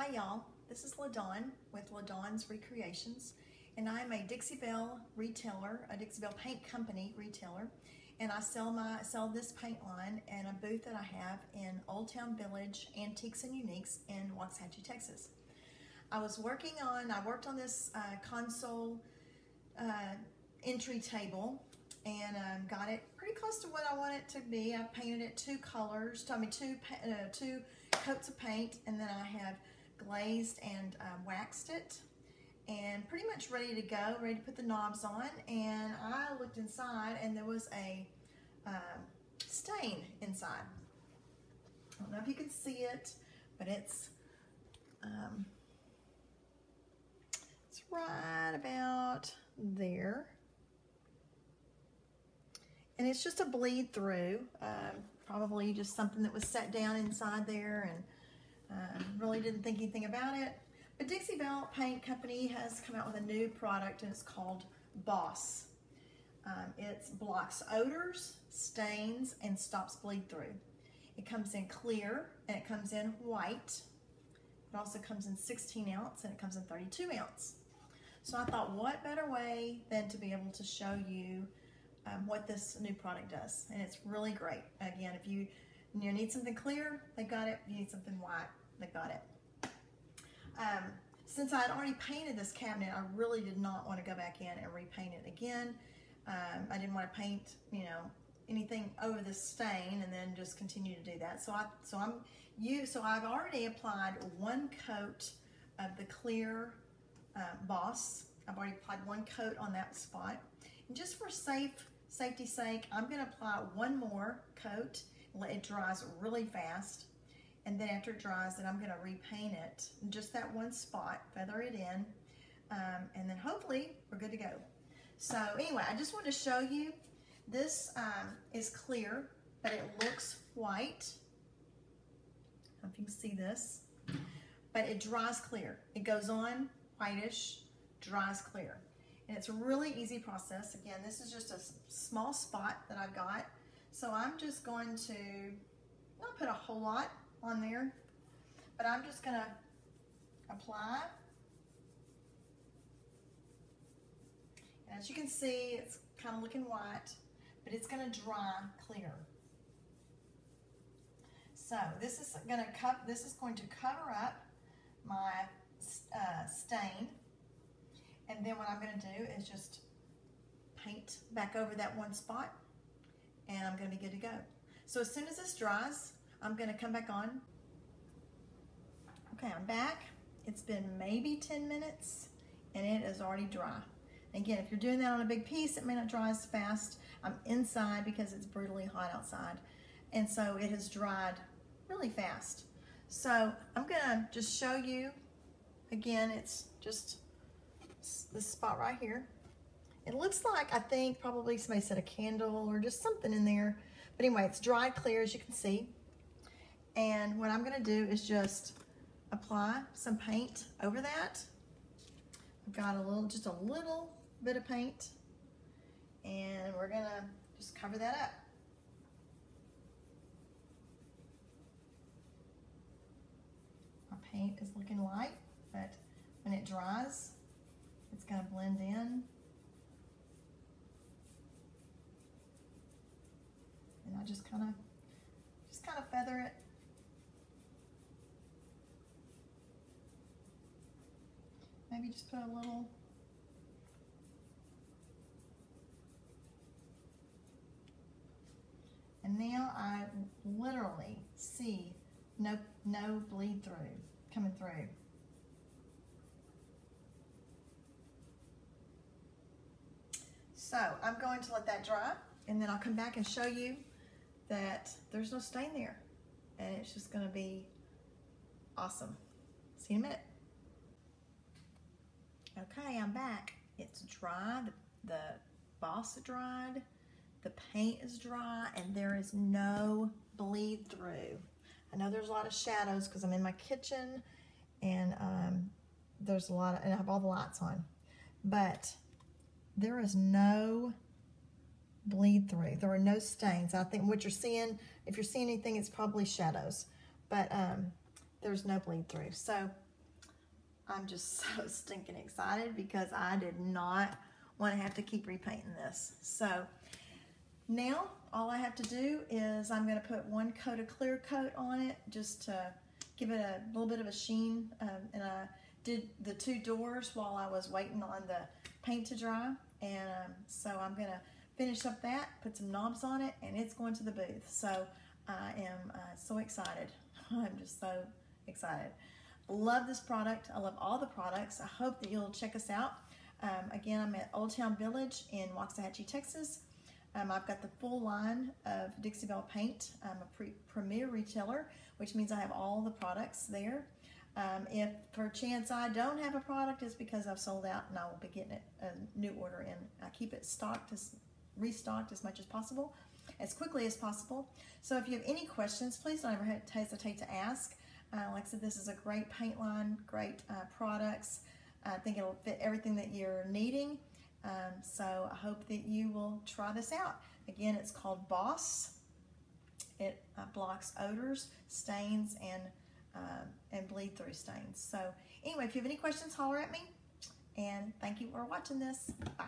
Hi y'all, this is LaDon with LaDon's Recreations and I'm a Dixie Belle retailer, a Dixie Belle paint company retailer and I sell my sell this paint line in a booth that I have in Old Town Village Antiques and Uniques in Waxahachie, Texas. I was working on, I worked on this uh, console uh, entry table and um, got it pretty close to what I want it to be. I painted it two colors, I mean two, uh, two coats of paint and then I have glazed and um, waxed it and pretty much ready to go, ready to put the knobs on. And I looked inside and there was a um, stain inside. I don't know if you can see it, but it's um, it's right about there. And it's just a bleed through, um, probably just something that was set down inside there and uh, really didn't think anything about it. But Dixie Belle Paint Company has come out with a new product and it's called Boss. Um, it blocks odors, stains, and stops bleed through. It comes in clear and it comes in white. It also comes in 16 ounce and it comes in 32 ounce. So I thought what better way than to be able to show you um, what this new product does. And it's really great. Again, if you, you need something clear, they got it. You need something white, they got it. Um, since I had already painted this cabinet, I really did not want to go back in and repaint it again. Um, I didn't want to paint, you know, anything over the stain and then just continue to do that. So I, so I'm you, so I've already applied one coat of the clear uh, Boss. I've already applied one coat on that spot. And just for safe safety's sake, I'm going to apply one more coat. It dries really fast. And then after it dries, then I'm going to repaint it. Just that one spot, feather it in. Um, and then hopefully we're good to go. So anyway, I just wanted to show you. This um, is clear, but it looks white. I if you can see this. But it dries clear. It goes on whitish, dries clear. And it's a really easy process. Again, this is just a small spot that I've got. So I'm just going to not put a whole lot on there, but I'm just gonna apply. And as you can see, it's kind of looking white, but it's gonna dry clear. So this is gonna cup. This is going to cover up my uh, stain, and then what I'm gonna do is just paint back over that one spot, and I'm gonna be good to go. So as soon as this dries, I'm gonna come back on. Okay, I'm back. It's been maybe 10 minutes and it is already dry. Again, if you're doing that on a big piece, it may not dry as fast. I'm inside because it's brutally hot outside. And so it has dried really fast. So I'm gonna just show you, again, it's just this spot right here. It looks like, I think, probably somebody set a candle or just something in there. But anyway, it's dried clear, as you can see. And what I'm gonna do is just apply some paint over that. I've got a little, just a little bit of paint and we're gonna just cover that up. My paint is looking light, but when it dries, it's gonna blend in. And I just kind of, just kind of feather it Maybe just put a little And now I literally see no, no bleed through coming through. So I'm going to let that dry and then I'll come back and show you that there's no stain there and it's just gonna be awesome. See you in a minute. Okay, I'm back. It's dry, the, the boss dried, the paint is dry, and there is no bleed through. I know there's a lot of shadows because I'm in my kitchen and um, there's a lot of, and I have all the lights on, but there is no bleed through. There are no stains. I think what you're seeing, if you're seeing anything, it's probably shadows, but um, there's no bleed through. So I'm just so stinking excited because I did not want to have to keep repainting this. So now all I have to do is I'm going to put one coat of clear coat on it just to give it a little bit of a sheen. Um, and I did the two doors while I was waiting on the paint to dry. And um, so I'm going to finish up that, put some knobs on it, and it's going to the booth. So I am uh, so excited. I'm just so excited. Love this product. I love all the products. I hope that you'll check us out. Um, again, I'm at Old Town Village in Waxahachie, Texas. Um, I've got the full line of Dixie Belle paint. I'm a pre premier retailer, which means I have all the products there. Um, if per chance I don't have a product, it's because I've sold out and I will be getting it a new order in. I keep it stocked, as, restocked as much as possible, as quickly as possible. So if you have any questions, please don't ever hesitate to ask. Uh, like I said, this is a great paint line, great uh, products. I think it'll fit everything that you're needing. Um, so I hope that you will try this out. Again, it's called Boss. It uh, blocks odors, stains, and uh, and bleed through stains. So anyway, if you have any questions, holler at me. And thank you for watching this. Bye.